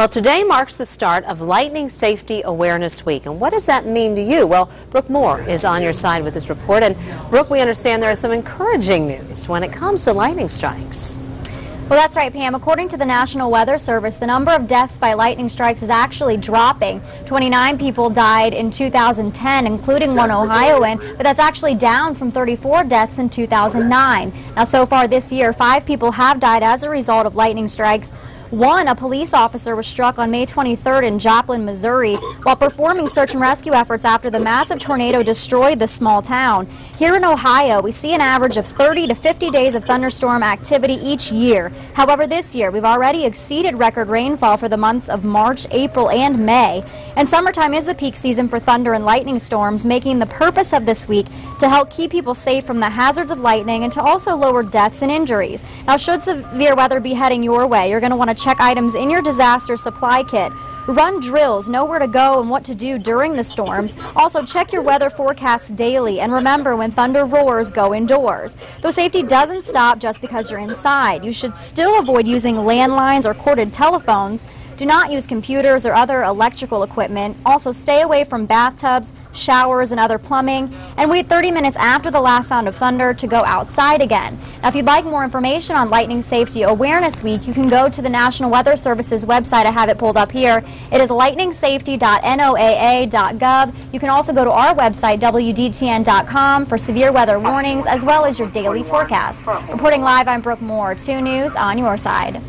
Well, today marks the start of Lightning Safety Awareness Week. And what does that mean to you? Well, Brooke Moore is on your side with this report. And Brooke, we understand there is some encouraging news when it comes to lightning strikes. Well, that's right, Pam. According to the National Weather Service, the number of deaths by lightning strikes is actually dropping. 29 people died in 2010, including one Ohioan, but that's actually down from 34 deaths in 2009. Now, so far this year, five people have died as a result of lightning strikes. One, a police officer was struck on May 23rd in Joplin, Missouri, while performing search and rescue efforts after the massive tornado destroyed the small town. Here in Ohio, we see an average of 30 to 50 days of thunderstorm activity each year. However, this year, we've already exceeded record rainfall for the months of March, April, and May. And summertime is the peak season for thunder and lightning storms, making the purpose of this week to help keep people safe from the hazards of lightning and to also lower deaths and injuries. Now, should severe weather be heading your way, you're going to want to check items in your disaster supply kit. Run drills, know where to go and what to do during the storms. Also, check your weather forecasts daily and remember when thunder roars, go indoors. Though safety doesn't stop just because you're inside, you should still avoid using landlines or corded telephones do not use computers or other electrical equipment. Also, stay away from bathtubs, showers, and other plumbing. And wait 30 minutes after the last sound of thunder to go outside again. Now, if you'd like more information on Lightning Safety Awareness Week, you can go to the National Weather Service's website. I have it pulled up here. It is lightningsafety.noaa.gov. You can also go to our website, WDTN.com, for severe weather warnings as well as your daily forecast. Reporting live, I'm Brooke Moore, 2 News on your side.